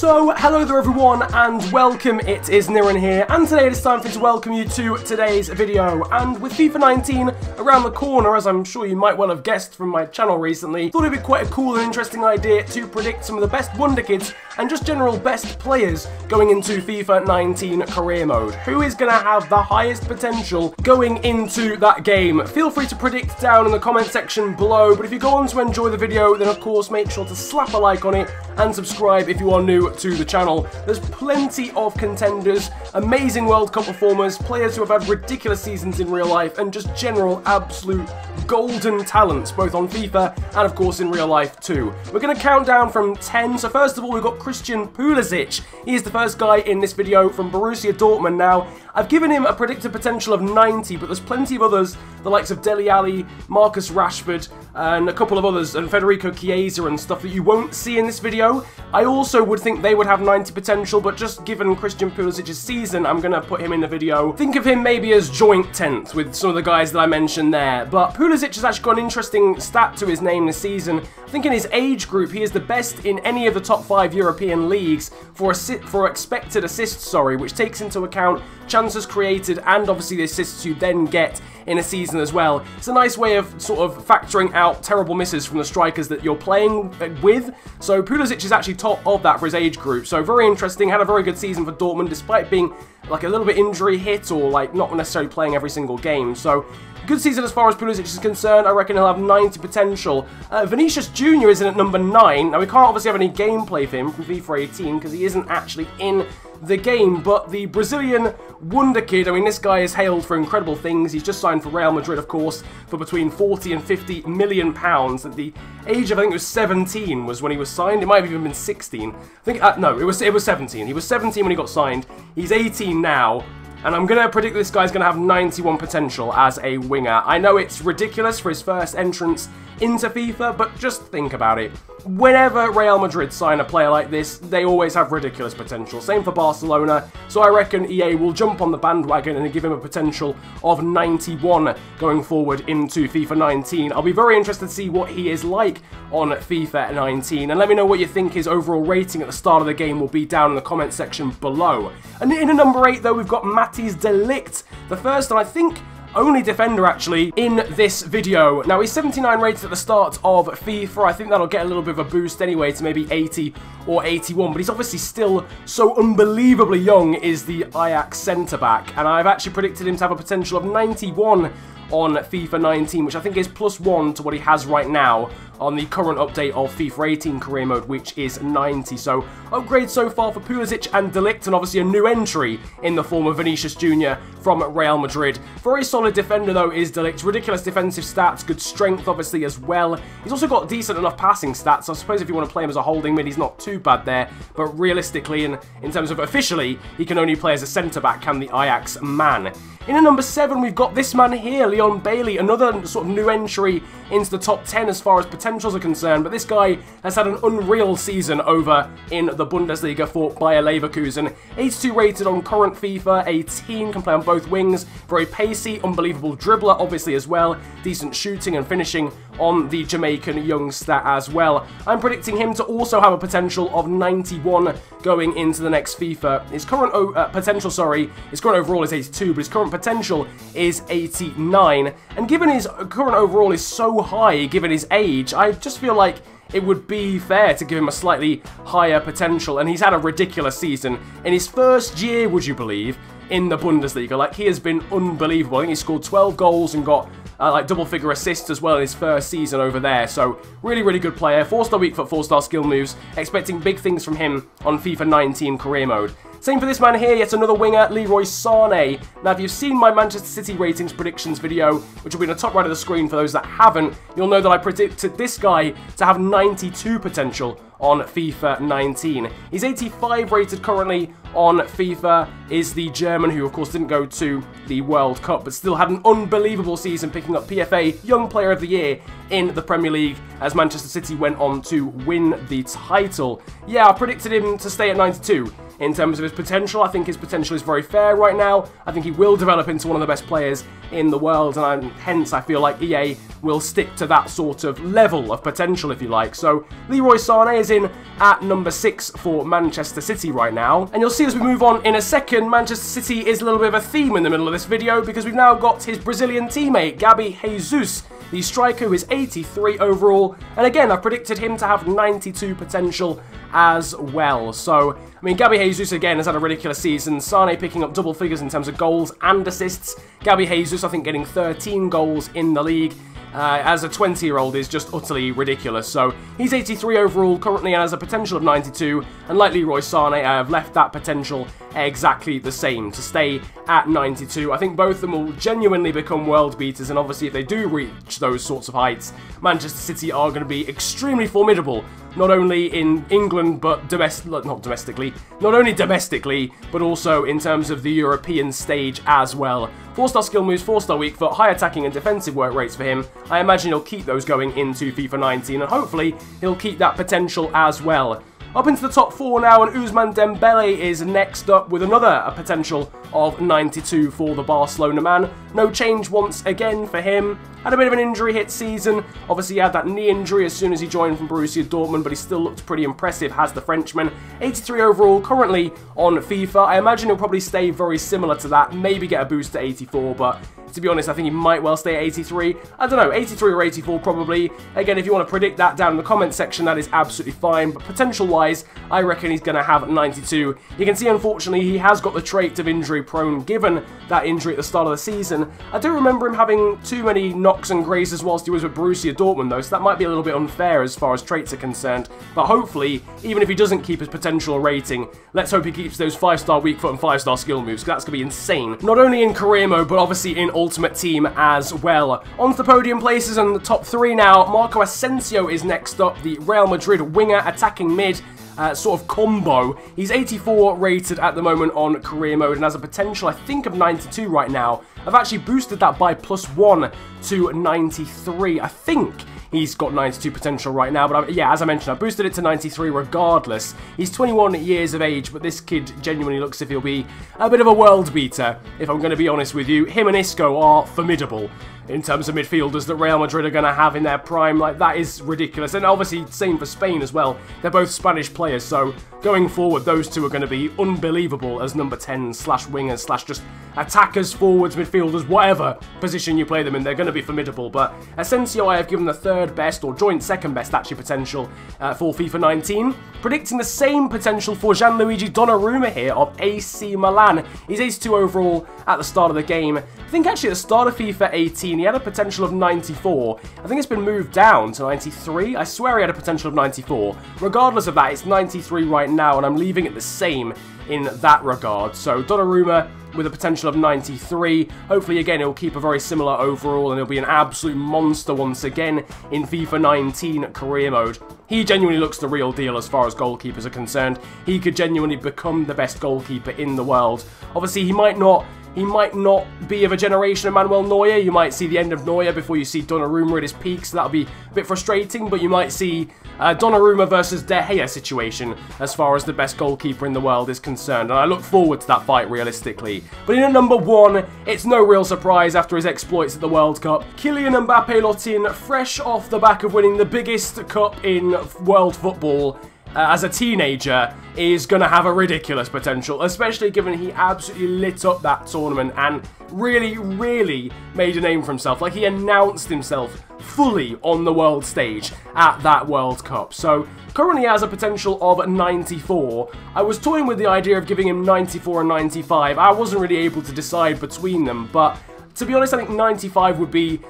So, hello there everyone, and welcome, it is Niran here, and today it is time for me to welcome you to today's video, and with FIFA 19 around the corner, as I'm sure you might well have guessed from my channel recently, thought it'd be quite a cool and interesting idea to predict some of the best Wonder Kids, and just general best players going into FIFA 19 career mode. Who is going to have the highest potential going into that game? Feel free to predict down in the comment section below, but if you go on to enjoy the video, then of course make sure to slap a like on it, and subscribe if you are new to the channel. There's plenty of contenders, amazing World Cup performers, players who have had ridiculous seasons in real life, and just general absolute golden talents, both on FIFA and of course in real life too. We're going to count down from 10, so first of all we've got Christian Pulisic. He is the first guy in this video from Borussia Dortmund now. I've given him a predicted potential of 90, but there's plenty of others, the likes of Dele Alli, Marcus Rashford, and a couple of others, and Federico Chiesa and stuff that you won't see in this video. I also would think they would have 90 potential, but just given Christian Pulisic's season, I'm going to put him in the video. Think of him maybe as joint 10th with some of the guys that I mentioned there. But Pulisic has actually got an interesting stat to his name this season. I think in his age group, he is the best in any of the top five European leagues for, for expected assists, sorry, which takes into account chances created and obviously the assists you then get in a season as well. It's a nice way of sort of factoring out terrible misses from the strikers that you're playing with. So Pulisic is actually top of that for his age group. So very interesting. Had a very good season for Dortmund despite being like a little bit injury hit or like not necessarily playing every single game. So Good season as far as Pulisic is concerned. I reckon he'll have 90 potential. Uh, Vinicius Jr. is in at number 9. Now, we can't obviously have any gameplay for him from FIFA 18 because he isn't actually in the game, but the Brazilian wonder kid, I mean, this guy is hailed for incredible things. He's just signed for Real Madrid, of course, for between 40 and 50 million pounds. At the age of, I think it was 17 was when he was signed. It might have even been 16. I think, uh, no, it was, it was 17. He was 17 when he got signed. He's 18 now. And I'm going to predict this guy's going to have 91 potential as a winger. I know it's ridiculous for his first entrance into FIFA, but just think about it. Whenever Real Madrid sign a player like this, they always have ridiculous potential. Same for Barcelona, so I reckon EA will jump on the bandwagon and give him a potential of 91 going forward into FIFA 19. I'll be very interested to see what he is like on FIFA 19, and let me know what you think his overall rating at the start of the game will be down in the comment section below. And in a number 8 though, we've got Matthijs de Ligt, the first and I think only defender actually in this video. Now he's 79 rated at the start of FIFA. I think that'll get a little bit of a boost anyway to maybe 80 or 81, but he's obviously still so unbelievably young is the Ajax centre back, and I've actually predicted him to have a potential of 91 on FIFA 19, which I think is plus one to what he has right now on the current update of FIFA 18 career mode, which is 90. So upgrade so far for Pulisic and de Ligt, and obviously a new entry in the form of Vinicius Jr. from Real Madrid. Very solid defender though is de Ligt. Ridiculous defensive stats, good strength obviously as well. He's also got decent enough passing stats. I suppose if you want to play him as a holding mid, he's not too bad there. But realistically, and in terms of officially, he can only play as a centre back, can the Ajax man. In at number 7, we've got this man here, Leon Bailey, another sort of new entry into the top 10 as far as potentials are concerned, but this guy has had an unreal season over in the Bundesliga for Bayer Leverkusen. 82 rated on current FIFA 18, can play on both wings, very pacey, unbelievable dribbler obviously as well, decent shooting and finishing on the Jamaican youngster as well. I'm predicting him to also have a potential of 91 going into the next FIFA. His current uh, potential, sorry, his current overall is 82, but his current potential is 89. And given his current overall is so high, given his age, I just feel like it would be fair to give him a slightly higher potential. And he's had a ridiculous season. In his first year, would you believe, in the Bundesliga, like he has been unbelievable. I think he scored 12 goals and got uh, like double figure assists as well in his first season over there. So really, really good player. Four star weak foot, four star skill moves. Expecting big things from him on FIFA 19 career mode. Same for this man here, yet another winger, Leroy Sane. Now, if you've seen my Manchester City ratings predictions video, which will be in the top right of the screen for those that haven't, you'll know that I predicted this guy to have 92 potential on FIFA 19. He's 85 rated currently on FIFA is the German who, of course, didn't go to the World Cup, but still had an unbelievable season picking up PFA Young Player of the Year in the Premier League as Manchester City went on to win the title. Yeah, I predicted him to stay at 92 in terms of his potential. I think his potential is very fair right now. I think he will develop into one of the best players in the world, and I, hence I feel like EA will stick to that sort of level of potential, if you like. So Leroy Sané is in at number six for Manchester City right now, and you'll see as we move on in a second, Manchester City is a little bit of a theme in the middle of this video because we've now got his Brazilian teammate, Gabi Jesus, the striker who is 83 overall, and again, I predicted him to have 92 potential as well. So, I mean, Gabby Jesus again has had a ridiculous season. Sane picking up double figures in terms of goals and assists. Gabby Jesus, I think, getting 13 goals in the league uh, as a 20 year old is just utterly ridiculous. So he's 83 overall currently and has a potential of 92, and like Leroy Sane, I have left that potential exactly the same to stay at 92. I think both of them will genuinely become world beaters, and obviously, if they do reach those sorts of heights, Manchester City are going to be extremely formidable not only in England but domestic, not domestically, not only domestically, but also in terms of the European stage as well. 4-star skill moves, 4-star weak foot, high attacking and defensive work rates for him. I imagine he'll keep those going into FIFA 19 and hopefully he'll keep that potential as well. Up into the top four now, and Ousmane Dembele is next up with another potential of 92 for the Barcelona man. No change once again for him. Had a bit of an injury hit season. Obviously, he had that knee injury as soon as he joined from Borussia Dortmund, but he still looked pretty impressive, has the Frenchman. 83 overall, currently on FIFA. I imagine he'll probably stay very similar to that, maybe get a boost to 84, but to be honest, I think he might well stay at 83. I don't know, 83 or 84 probably. Again, if you want to predict that down in the comment section, that is absolutely fine. But potential-wise, I reckon he's going to have 92. You can see, unfortunately, he has got the trait of injury prone, given that injury at the start of the season. I do remember him having too many knocks and grazes whilst he was with Borussia Dortmund, though, so that might be a little bit unfair as far as traits are concerned. But hopefully, even if he doesn't keep his potential rating, let's hope he keeps those 5-star weak foot and 5-star skill moves, because that's going to be insane. Not only in career mode, but obviously in Ultimate Team as well. On to the podium places and the top three now. Marco Asensio is next up, the Real Madrid winger attacking mid. Uh, sort of combo. He's 84 rated at the moment on career mode and has a potential, I think, of 92 right now. I've actually boosted that by plus one to 93. I think He's got 92 potential right now, but I, yeah, as I mentioned, I boosted it to 93 regardless. He's 21 years of age, but this kid genuinely looks as if he'll be a bit of a world beater, if I'm going to be honest with you. Him and Isco are formidable in terms of midfielders that Real Madrid are going to have in their prime. Like, that is ridiculous. And obviously, same for Spain as well. They're both Spanish players, so going forward, those two are going to be unbelievable as number 10 slash wingers slash just attackers, forwards, midfielders, whatever position you play them in, they're going to be formidable. But Asensio, I have given the third best, or joint second best, actually, potential uh, for FIFA 19. Predicting the same potential for Gianluigi Donnarumma here of AC Milan. He's 82 overall at the start of the game. I think actually at the start of FIFA 18, he had a potential of 94. I think it's been moved down to 93. I swear he had a potential of 94. Regardless of that, it's 93 right now, and I'm leaving it the same in that regard. So Donnarumma with a potential of 93. Hopefully, again, he'll keep a very similar overall and he'll be an absolute monster once again in FIFA 19 career mode. He genuinely looks the real deal as far as goalkeepers are concerned. He could genuinely become the best goalkeeper in the world. Obviously, he might not he might not be of a generation of Manuel Neuer. You might see the end of Neuer before you see Donnarumma at his peak, so that'll be a bit frustrating, but you might see uh, Donnarumma versus De Gea situation as far as the best goalkeeper in the world is concerned, and I look forward to that fight realistically. But in a number one, it's no real surprise after his exploits at the World Cup. Kylian Mbappe Lottin, fresh off the back of winning the biggest cup in world football, uh, as a teenager is going to have a ridiculous potential, especially given he absolutely lit up that tournament and really, really made a name for himself. Like, he announced himself fully on the world stage at that World Cup. So, currently has a potential of 94. I was toying with the idea of giving him 94 and 95. I wasn't really able to decide between them, but to be honest, I think 95 would be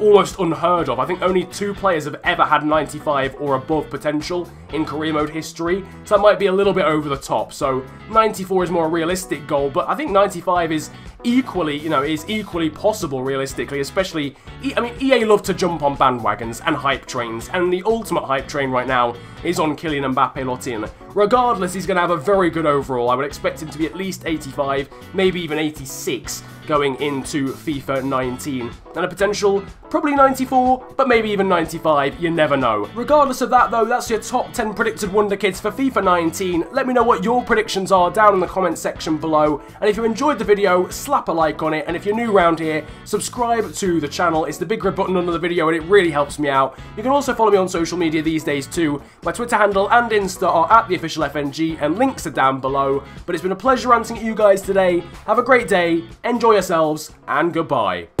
almost unheard of. I think only two players have ever had 95 or above potential in career mode history, so that might be a little bit over the top. So 94 is more a realistic goal, but I think 95 is equally, you know, is equally possible realistically, especially, I mean, EA love to jump on bandwagons and hype trains, and the ultimate hype train right now is on Kylian Mbappe Lottin. Regardless, he's going to have a very good overall. I would expect him to be at least 85, maybe even 86 going into FIFA 19. And a potential, probably 94, but maybe even 95, you never know. Regardless of that though, that's your top 10 predicted Wonder Kids for FIFA 19. Let me know what your predictions are down in the comment section below. And if you enjoyed the video, slap a like on it. And if you're new around here, subscribe to the channel. It's the big red button under the video and it really helps me out. You can also follow me on social media these days too. My Twitter handle and Insta are at the official FNG and links are down below. But it's been a pleasure ranting at you guys today. Have a great day, enjoy yourselves, and goodbye.